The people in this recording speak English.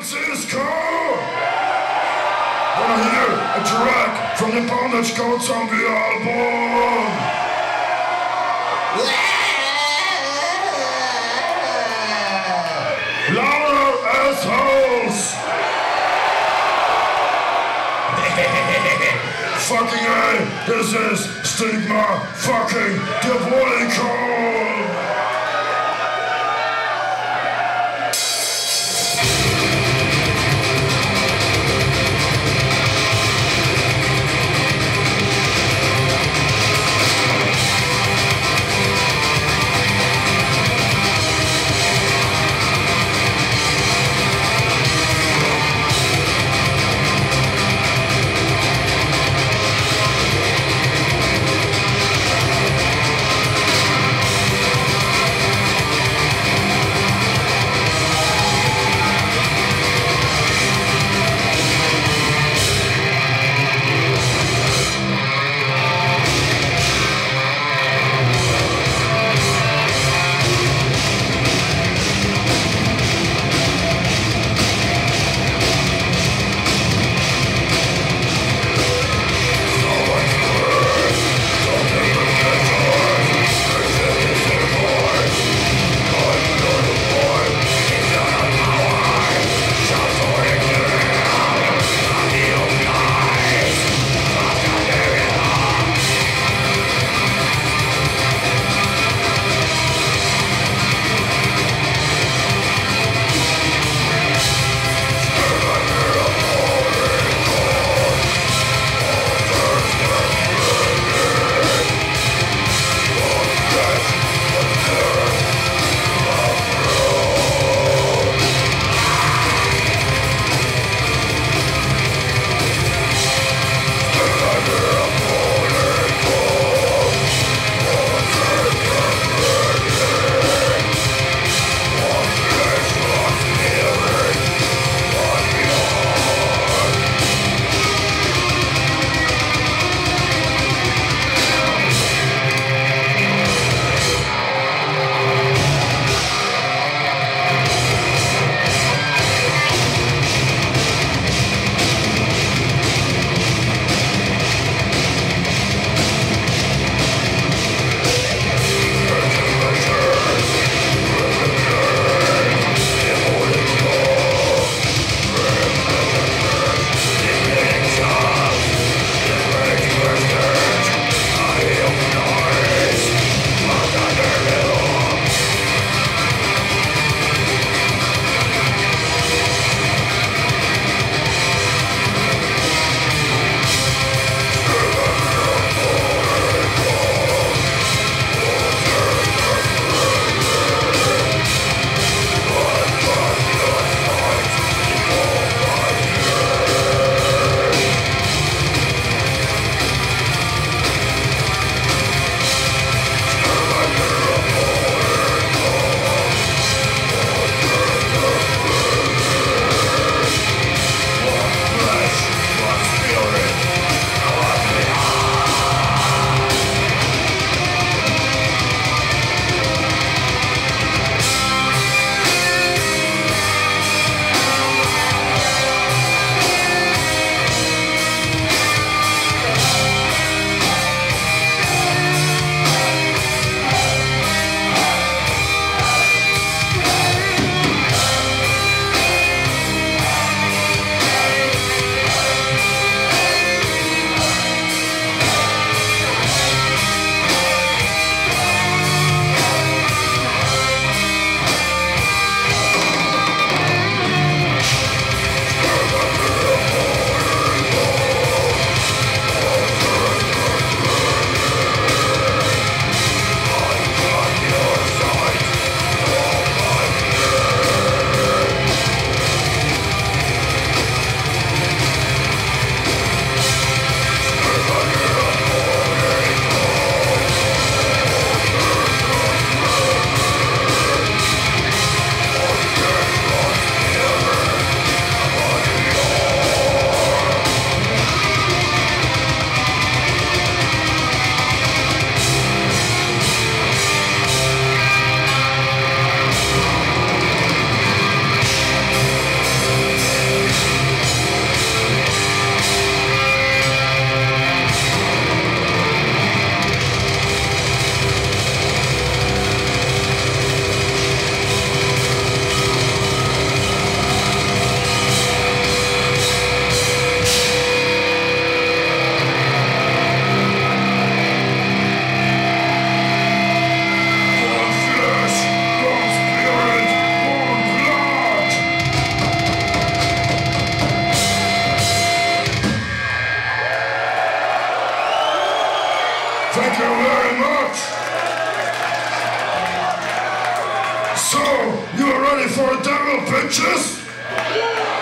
Francisco. Wanna hear a track from the Bondage Goat Zombie album? Louder assholes! fucking A, this is Stigma fucking Diabolicum! you very much. So, you are ready for double pitches?